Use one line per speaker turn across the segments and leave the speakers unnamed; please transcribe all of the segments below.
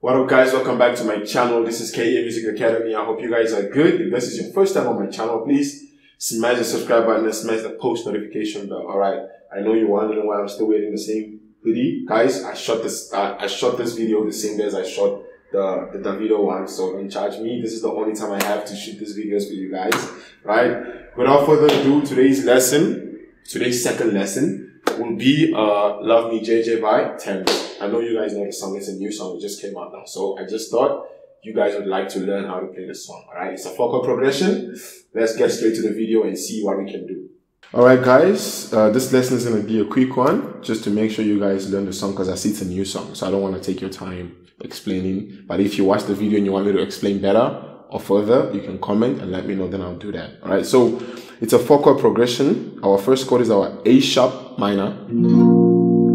What up guys, welcome back to my channel. This is KA Music Academy. I hope you guys are good. If this is your first time on my channel, please smash the subscribe button and smash the post notification bell. Alright, I know you're wondering why I'm still wearing the same hoodie. Guys, I shot this, uh, I shot this video the same day as I shot the, the Davido one, so don't charge me. This is the only time I have to shoot these videos for you guys, right? Without further ado, today's lesson, today's second lesson, will be uh, Love Me JeJe by Tems. I know you guys know the song. It's a new song. It just came out now. So I just thought you guys would like to learn how to play the song. Alright, it's a chord progression. Let's get straight to the video and see what we can do. Alright guys, uh, this lesson is going to be a quick one just to make sure you guys learn the song because I see it's a new song. So I don't want to take your time explaining. But if you watch the video and you want me to explain better or further, you can comment and let me know, then I'll do that. Alright, so it's a four chord progression. Our first chord is our A sharp minor,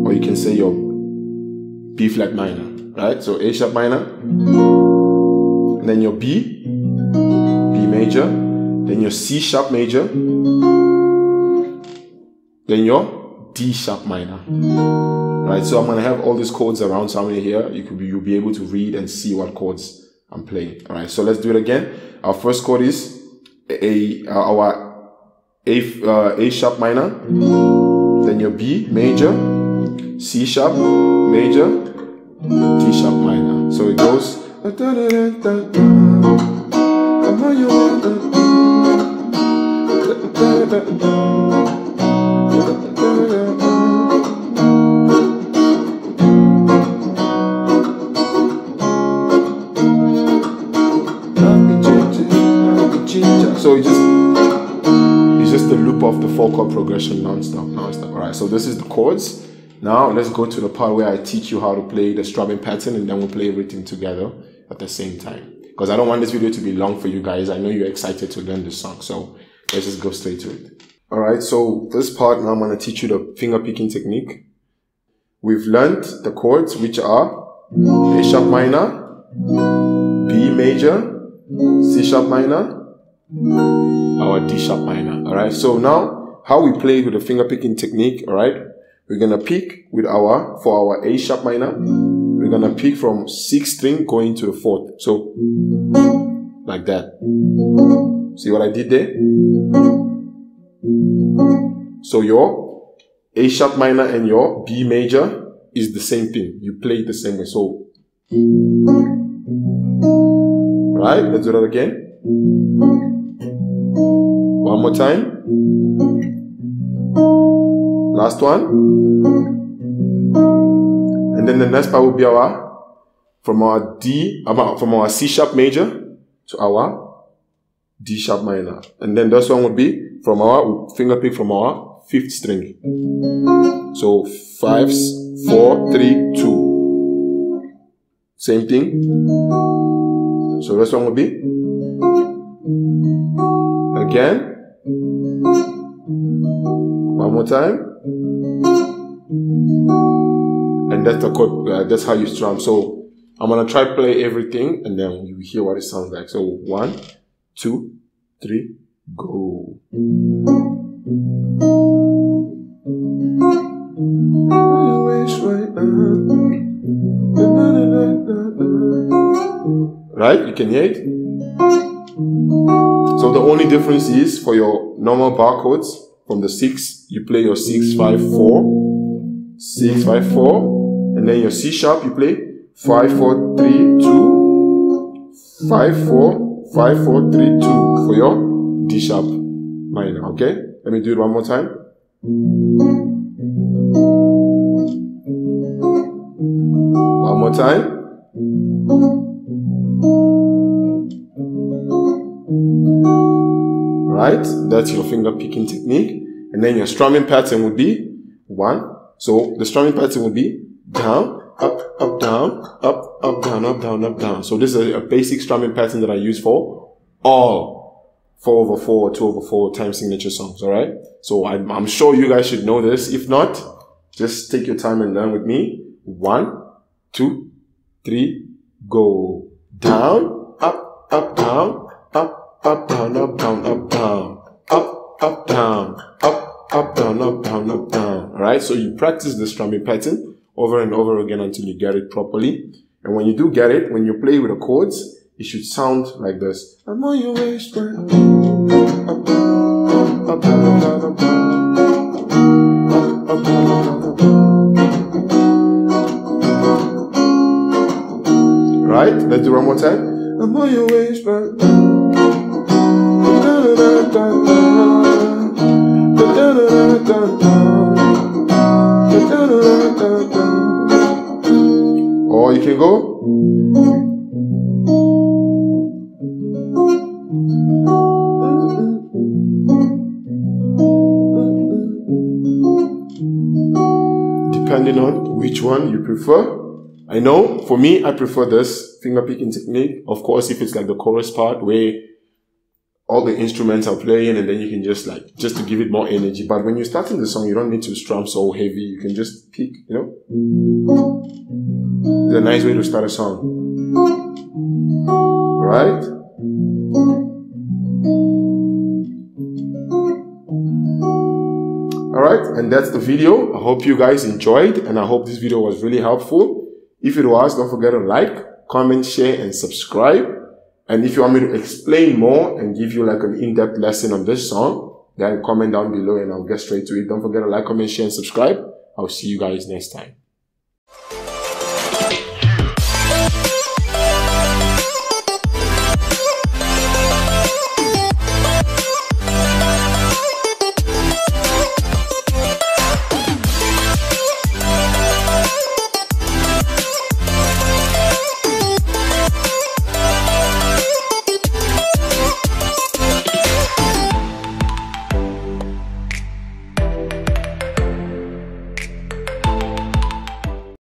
or you can say your B flat minor, right? So A sharp minor, then your B, B major, then your C sharp major, then your D sharp minor. Right, so I'm gonna have all these chords around somewhere here. You could be you'll be able to read and see what chords I'm playing. All right, so let's do it again. Our first chord is a our a, uh, A sharp minor, then your B major, C sharp major, D sharp minor. So it goes. Of the four chord progression non-stop, non-stop. All right, so this is the chords. Now let's go to the part where I teach you how to play the strumming pattern and then we'll play everything together at the same time. Because I don't want this video to be long for you guys. I know you're excited to learn the song. So let's just go straight to it. All right, so this part now I'm to teach you the finger picking technique. We've learned the chords, which are A sharp minor, B major, C sharp minor, our D sharp minor. All right. So now how we play with the finger picking technique. All right. We're going to pick with our, for our A sharp minor, we're going to pick from sixth string going to the fourth. So like that. See what I did there? So your A sharp minor and your B major is the same thing. You play it the same way. So, right? Let's do that again. More time. Last one. And then the next part will be our, from our D, uh, from our C sharp major to our D sharp minor. And then this one would be from our finger pick from our fifth string. So five, four, three, two. Same thing. So this one would be again one more time. And that's the chord, uh, that's how you strum. So I'm gonna try play everything and then you hear what it sounds like. So one, two, three, go. Right? You can hear it? So the only difference is for your normal barre chords, from the six, you play your six, five, four, six, five, four, and then your C sharp, you play five, four, three, two, five, four, five, four, three, two for your D sharp minor. Okay, let me do it one more time. One more time. Right? That's your finger picking technique. And then your strumming pattern would be one. So the strumming pattern would be down, up, up, down, up, up, down, up, down, up, down. So this is a basic strumming pattern that I use for all four over four, two over four time signature songs. All right. So I'm, I'm sure you guys should know this. If not, just take your time and learn with me. One, two, three, go down, So you practice the strumming pattern over and over again until you get it properly. And when you do get it, when you play with the chords, it should sound like this. I'm on your way, Right? Let's do one more time. I'm on your Or you can go. Depending on which one you prefer. I know for me, I prefer this finger picking technique. Of course, if it's like the chorus part where all the instruments are playing and then you can just like, just to give it more energy. But when you're starting the song, you don't need to strum so heavy. You can just pick, you know? It's a nice way to start a song. Right? Alright, and that's the video. I hope you guys enjoyed and I hope this video was really helpful. If it was, don't forget to like, comment, share, and subscribe. And if you want me to explain more and give you like an in-depth lesson on this song, then comment down below and I'll get straight to it. Don't forget to like, comment, share, and subscribe. I'll see you guys next time.